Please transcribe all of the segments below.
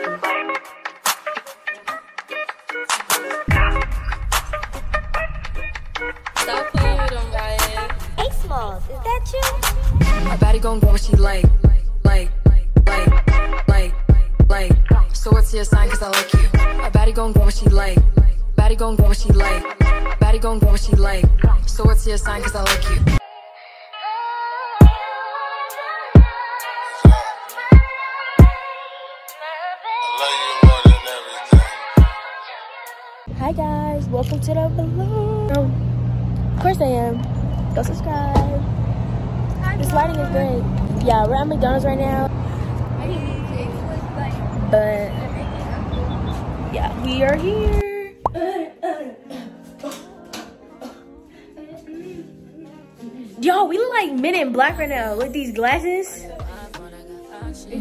Stop playing is that you? My body gon' go what she like, like, like, like, like. So what's your sign? Cause I like you. My body gon' go what she like. Body gon' go what she like. Body gon' go what she like. So what's your sign? Cause I like you Hi guys, welcome to the vlog. Um, of course I am. Go subscribe. This lighting is great. Yeah, we're at McDonald's right now. But yeah, we are here. Yo, we look like Men in Black right now with these glasses.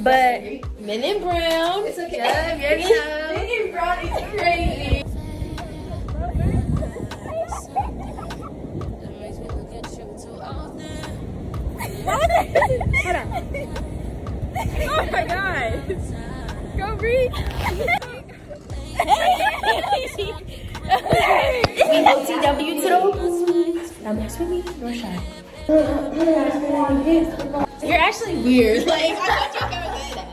But Men in brown. It's okay. Yeah, yeah, Men in brown is crazy. Oh my god. Go breathe. we OTW to those. Now mess with me, nor shy. You're actually weird. Like, I thought you were gonna say that.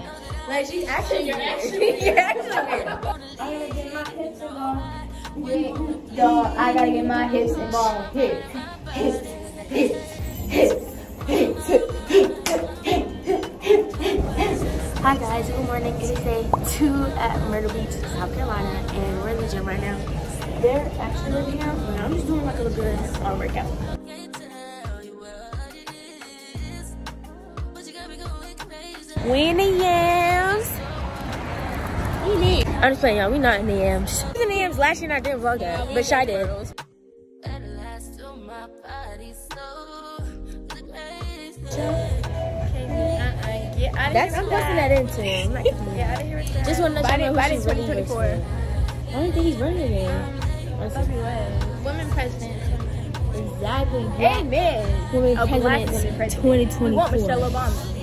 Like, she's actually You're actually You're actually weird. I gotta get my hips involved. Dog, I gotta get my hips involved. Hips, hips, hips, hips, Hi guys, good morning. It is day two at Myrtle Beach, South Carolina, and we're in the gym right now. They're actually working out, but I'm just doing like a little bit of arm workout. We in the yams. I'm just playing, y'all. We not in the yams. We in the yams last year I didn't vlog that, but Shy did. I'm that in too. I'm like, Yeah, I didn't hear that. just want to know Biden, who Biden's she's running against. 2024. I don't think he's running um, again. Women president. Exactly. Amen. women president woman president. We want 2024. Michelle Obama.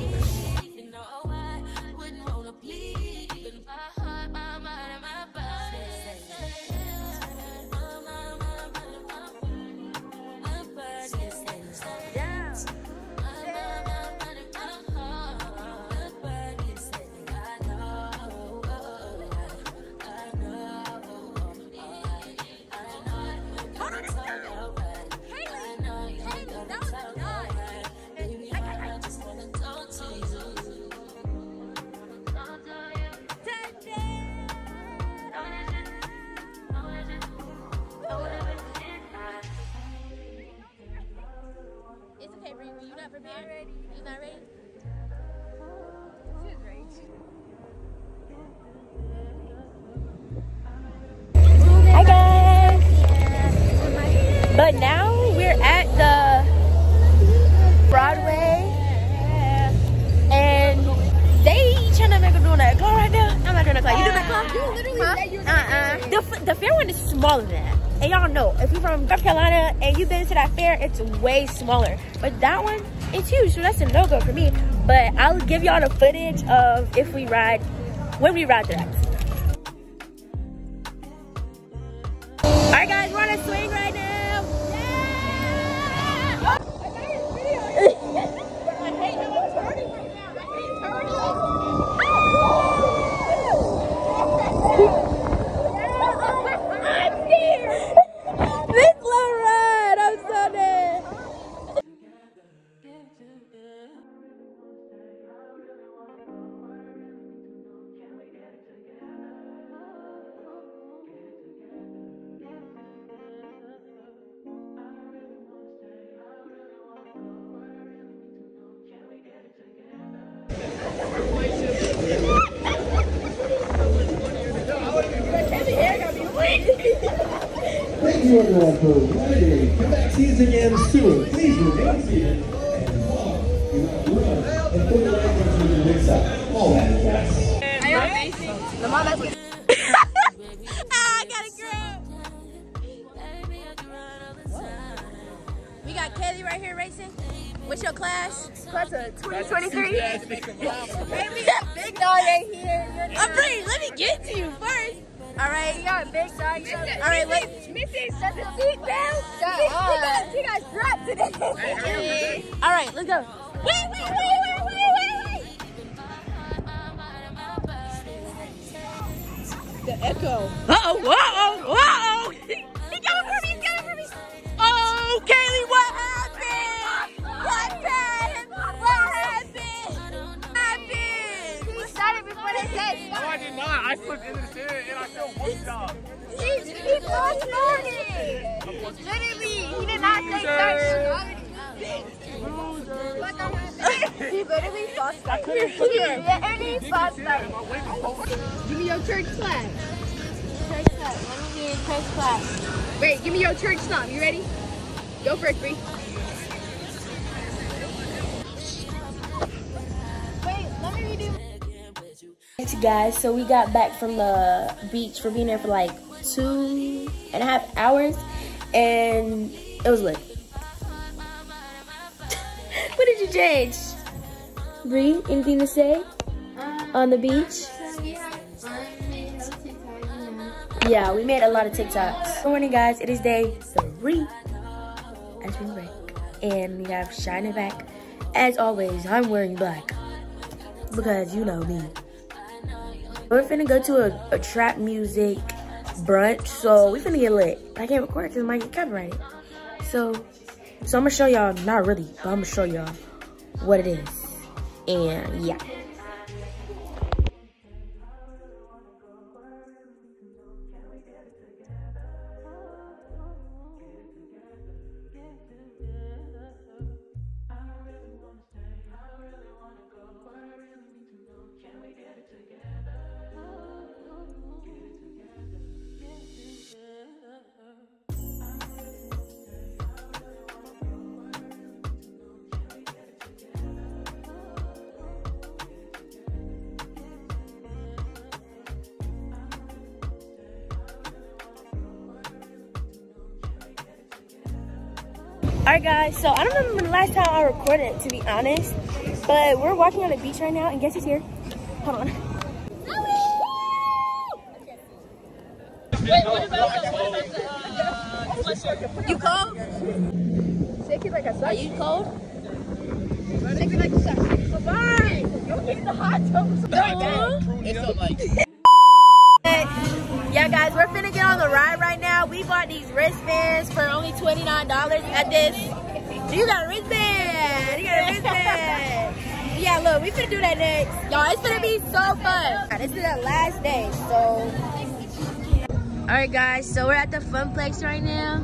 But now we're at the Broadway, and they trying to make a doing that claw right now. I'm not doing that claw. You doing that claw? You literally Huh? Uh-uh. The, the fair one is smaller than that. And y'all know, if you're from North Carolina and you've been to that fair, it's way smaller. But that one, it's huge, so that's a no-go for me. But I'll give y'all the footage of if we ride, when we ride the ride. All right, guys, we're on a swing right now. Thank you, everyone, for. Come back, us again soon. Please remain seated and walk and put your into the. Ah, I got a. We got Kelly right here racing. What's your class? Class of 2023. Big dog here. Let me get to you first. All right, you got big dog. All right, let Missy, shut the seat down. She got, she got dropped today. All right, let's go. Wait, wait, wait, wait, wait, wait, wait. Uh-oh, uh-oh, uh-oh. He coming for me, he's coming for me. Oh, Kaylee, what said No, I did not. I flipped into the stand and I fell one dog. He, he false started. Literally, he did not say start. He literally false started. He literally false started. Give me your church flag. Church clap. Let me get a church clap. Wait, give me your church stomp. You ready? Go first, Bree. Guys. So we got back from the beach for being there for like two and a half hours, and it was lit. what did you change? Bree, anything to say um, on the beach? Yeah, we made a lot of TikToks. Good morning, guys. It is day three at spring break, and we have Shining back. As always, I'm wearing black because you know me. We're finna go to a, a trap music brunch, so we finna get lit. I can't record because it might get copyrighted. So, so I'm gonna show y'all, not really, but I'm gonna show y'all what it is. And yeah. Alright guys, so I don't remember the last time I recorded to be honest, but we're walking on the beach right now and guess who's here? Hold on. You cold? Shake it like a Are you cold? Shake it like a suck. Bye. You need the hot toast. Yeah, guys, we're finna get on the ride right now. We bought these wristbands for only $29 at this. You got a wristband. You got a wristband. yeah, look, we finna do that next. Y'all, it's gonna be so fun. This is the last day, so. All right, guys, so we're at the fun place right now.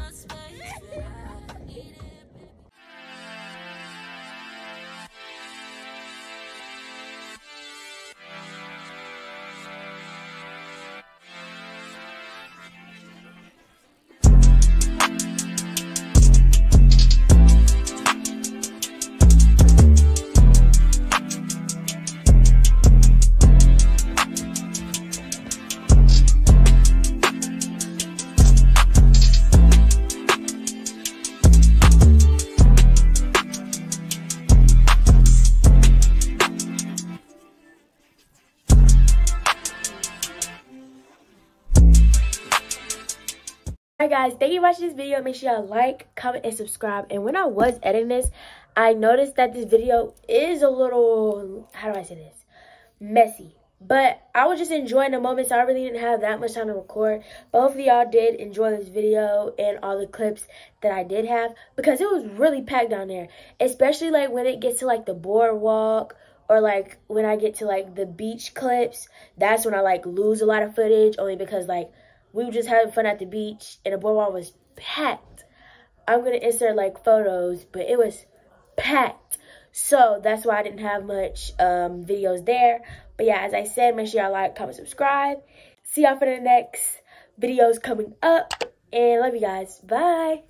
guys, thank you for watching this video. Make sure y'all like, comment, and subscribe. And when I was editing this, I noticed that this video is a little, how do I say this? Messy. But I was just enjoying the moment, so I really didn't have that much time to record. But hopefully y'all did enjoy this video and all the clips that I did have. Because it was really packed down there. Especially like when it gets to like the boardwalk or like when I get to like the beach clips. That's when I like lose a lot of footage only because like we were just having fun at the beach and the boardwalk was packed. I'm gonna insert like photos, but it was packed. So that's why I didn't have much um, videos there. But yeah, as I said, make sure y'all like, comment, subscribe. See y'all for the next videos coming up. And love you guys. Bye.